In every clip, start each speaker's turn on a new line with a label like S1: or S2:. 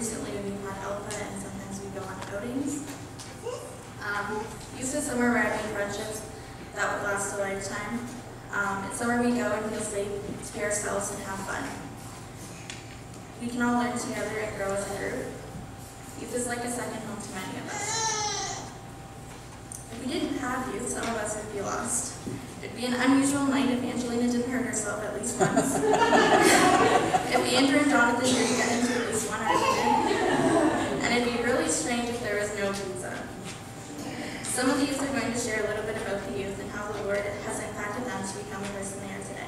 S1: recently we've had Alpha and sometimes we go on outings. Um, youth is somewhere where I make friendships that would last a lifetime. Um, it's somewhere we go and feel safe to be ourselves and have fun. We can all learn together and grow as a group. Youth is like a second home to many of us. If we didn't have youth, some of us would be lost. It'd be an unusual night if Angelina didn't hurt herself at least once. if Andrew and Jonathan didn't get into at least one argument. And it'd be really strange if there was no pizza. Some of the youth are going to share a little bit about the youth and how the Lord has impacted them to become the person they are today.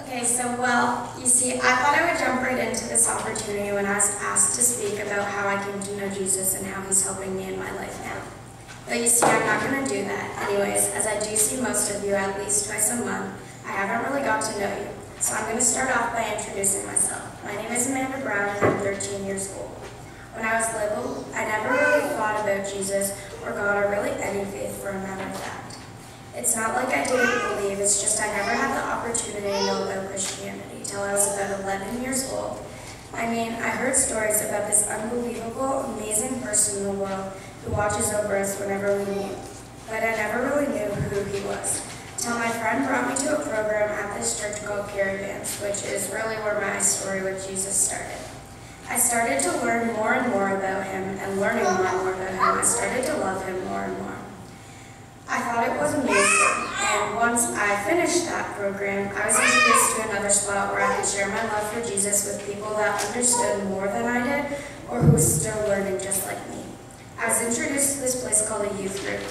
S2: Okay, so well, you see, I thought I would jump right into this opportunity when I was asked to speak about how I came to know Jesus and how he's helping me in my life now. But you see, I'm not going to do that. Anyways, as I do see most of you at least twice a month, I haven't really got to know you. So I'm going to start off by introducing myself. My name is Amanda Brown and I'm 13 years old. When I was little, I never really thought about Jesus or God or really any faith for a matter of fact. It's not like I didn't believe, it's just I never had the opportunity to know about Christianity till I was about 11 years old. I mean, I heard stories about this unbelievable, amazing person in the world who watches over us whenever we need. but I never really knew who he was. Till my friend brought me to a program at this church called Caravans, which is really where my story with Jesus started. I started to learn more and more about him, and learning more and more about him, I started to love him more and more. I thought it was amazing, and once I finished that program, I was introduced to another spot where I could share my love for Jesus with people that understood more than I did, or who still learning just like me. I was introduced to this place called a youth group,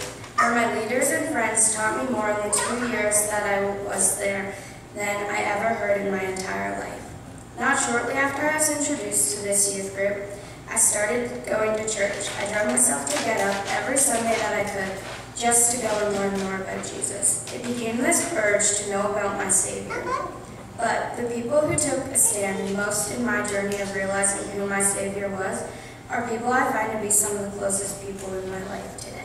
S2: my leaders and friends taught me more in the two years that I was there than I ever heard in my entire life. Not shortly after I was introduced to this youth group, I started going to church. I drove myself to get up every Sunday that I could just to go and learn more about Jesus. It became this urge to know about my Savior. But the people who took a stand most in my journey of realizing who my Savior was are people I find to be some of the closest people in my life today.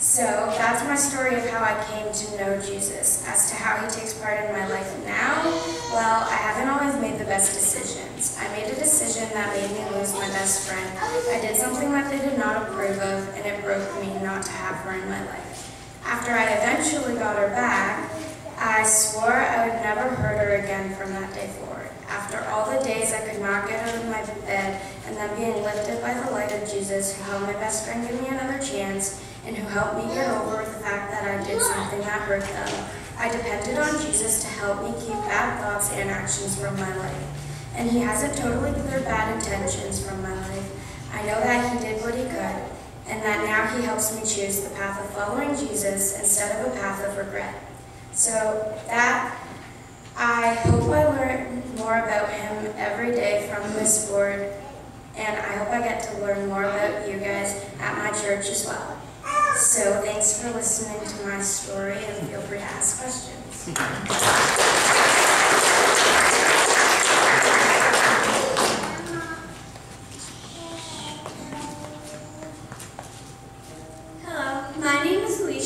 S2: So that's my story of how I came to know Jesus. As to how he takes part in my life now, well, I haven't always made the best decisions. I made a decision that made me lose my best friend. I did something that they did not approve of, and it broke me not to have her in my life. After I eventually got her back, I swore I would never hurt her again from that day forward. After all the days I could not get out of my bed, and then being lifted by the light of Jesus, who helped my best friend give me another chance, and who helped me get over the fact that I did something that hurt them. I depended on Jesus to help me keep bad thoughts and actions from my life. And he hasn't totally cleared bad intentions from my life. I know that he did what he could, and that now he helps me choose the path of following Jesus instead of a path of regret. So that I hope I learn more about him every day from this board, and I hope I get to learn more about you guys at my church as well. So thanks for listening to my story and feel free to ask questions.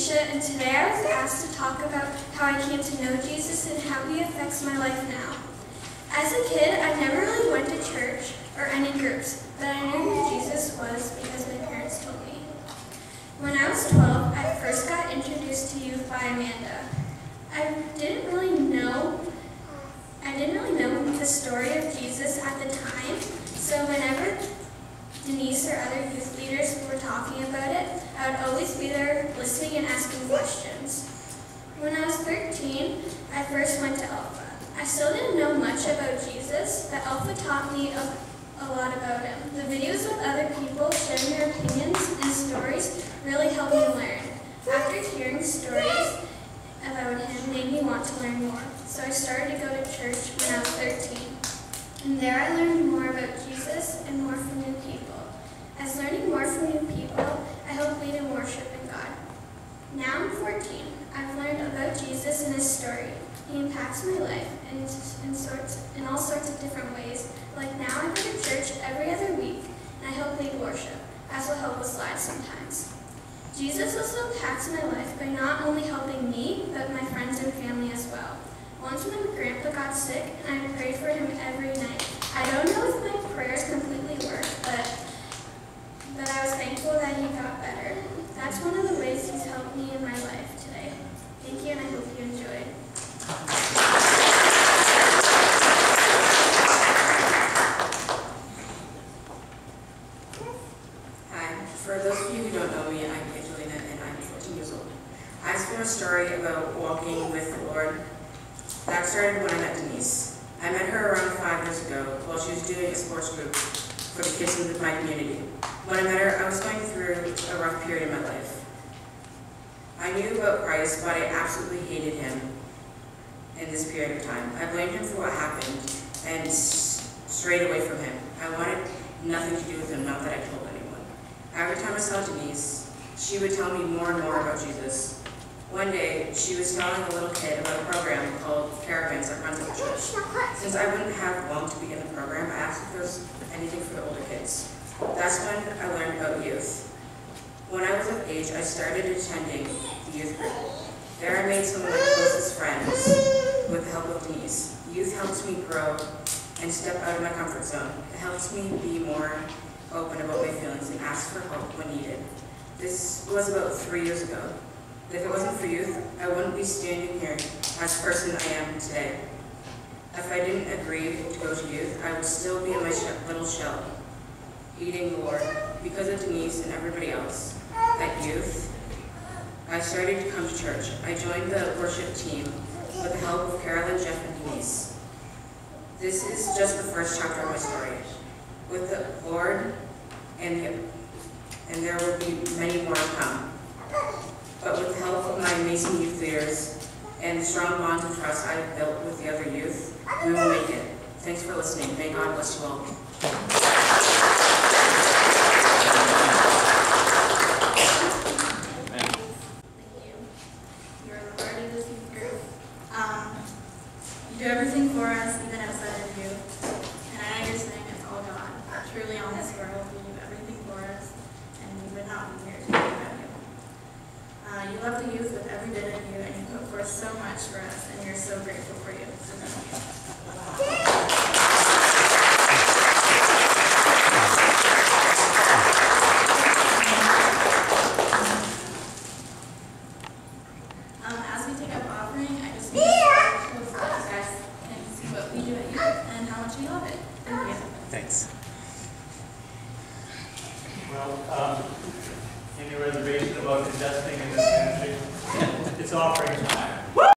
S3: Alicia, and today I was asked to talk about how I came to know Jesus and how he affects my life now. As a kid, I never really went to church or any groups, but I knew who Jesus was because my parents told me. When I was 12, I first got introduced to youth by Amanda. I didn't really know, I didn't really know the story of Jesus at the time, so whenever Denise or other youth leaders were talking about it, I would always be there listening and asking questions. When I was 13, I first went to Alpha. I still didn't know much about Jesus, but Alpha taught me a, a lot about him. The videos with other people sharing their opinions and stories really helped me learn. After hearing stories about him made me want to learn more, so I started to go to church when I was 13. And there I learned more about Jesus and more from new people. As learning more from new people, I hope lead in worship in God. Now I'm 14. I've learned about Jesus and his story. He impacts my life in, in, sorts, in all sorts of different ways. Like now I go to church every other week, and I help lead worship. as will help with slides sometimes. Jesus also impacts my life by not only helping me, but my friends and family as well. Once my grandpa got sick, and I prayed for him every night. I don't know if my prayers completely worked, but but I was thankful that he got better. That's one of the ways he's helped me in my life today. Thank you, and I hope you enjoyed.
S4: Hi, for those of you who don't know me, I'm Angelina and I'm 14 years old. I have a story about walking with the Lord. That started when I met Denise. I met her around five years ago while she was doing a sports group for the kids in my community. When I met her, I was going through a rough period in my life. I knew about Christ, but I absolutely hated him in this period of time. I blamed him for what happened and strayed away from him. I wanted nothing to do with him, not that I told anyone. Every time I saw Denise, she would tell me more and more about Jesus. One day, she was telling a little kid about a program called Caravans that runs at the church. Since I wouldn't have long to begin the program, I asked if there was anything for the older kids. That's when I learned about youth. When I was of age, I started attending the youth group. There I made some of my closest friends with the help of Denise. Youth helps me grow and step out of my comfort zone. It helps me be more open about my feelings and ask for help when needed. This was about three years ago. If it wasn't for youth, I wouldn't be standing here as the person I am today. If I didn't agree to go to youth, I would still be in my little shell, eating the Lord. Because of Denise and everybody else at youth, I started to come to church. I joined the worship team with the help of Carolyn, Jeff, and Denise. This is just the first chapter of my story. With the Lord and the, and there will be many more to come. But with the help of my amazing youth leaders and the strong bonds of trust I have built with the other youth, we will make it. Thanks for listening. May God bless you all.
S1: Thank you. You're the heart of this youth group. Um, you do everything for us, even outside of you. And I saying it's all God, truly on this world, you do everything for us, and we would not be here today without you. Uh, you love the youth with every bit of you, and you put forth so much for us, and we're so grateful for you. So thank you. Um, as we take up offering, I just need to so that you guys can see what we do at youth and how much we love it. Thank you.
S5: Thanks.
S6: Well, um, any reservation about investing in this ministry? It's offering time.